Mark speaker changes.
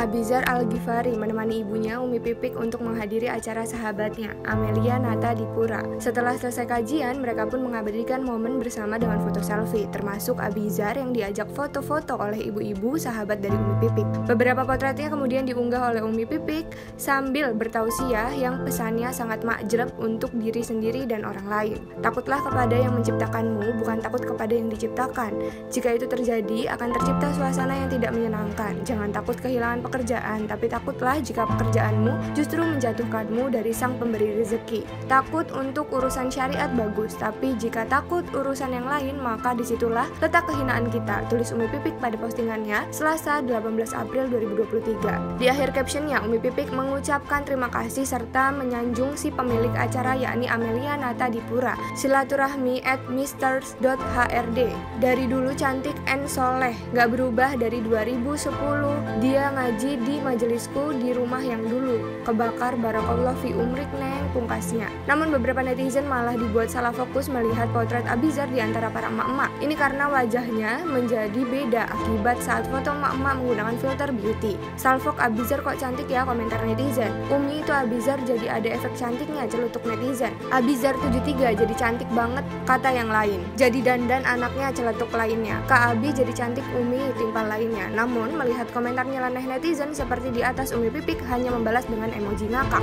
Speaker 1: Abizar Al-Ghifari menemani ibunya Umi Pipik untuk menghadiri acara sahabatnya, Amelia Nata di Pura. Setelah selesai kajian, mereka pun mengabadikan momen bersama dengan foto selfie, termasuk Abizar yang diajak foto-foto oleh ibu-ibu sahabat dari Umi Pipik. Beberapa potretnya kemudian diunggah oleh Umi Pipik sambil bertausiah yang pesannya sangat makjreb untuk diri sendiri dan orang lain. Takutlah kepada yang menciptakanmu, bukan takut kepada yang diciptakan. Jika itu terjadi, akan tercipta suasana yang tidak menyenangkan. Jangan takut kehilangan pekerjaan, tapi takutlah jika pekerjaanmu justru menjatuhkanmu dari sang pemberi rezeki. Takut untuk urusan syariat bagus, tapi jika takut urusan yang lain, maka di situlah letak kehinaan kita. Tulis Umi Pipik pada postingannya Selasa 18 April 2023. Di akhir captionnya, Umi Pipik mengucapkan terima kasih serta menyanjung si pemilik acara yakni Amelia Nata Dipura. Silaturahmi at misters.hrd. Dari dulu cantik and soleh, gak berubah dari 2010. Dia ngaji ngaji di majelisku di rumah yang dulu. Kebakar barakallah fi umrik neng pungkasnya. Namun beberapa netizen malah dibuat salah fokus melihat potret Abizar di antara para emak-emak. Ini karena wajahnya menjadi beda akibat saat foto emak-emak menggunakan filter beauty. Salfok Abizar kok cantik ya komentar netizen. Umi itu Abizar jadi ada efek cantiknya celutuk netizen. Abizar 73 jadi cantik banget kata yang lain. Jadi dandan anaknya celetuk lainnya. Kak Abi jadi cantik Umi timpal lainnya. Namun melihat komentar nyeleneh netizen netizen seperti di atas Umi Pipik hanya membalas dengan emoji ngakak.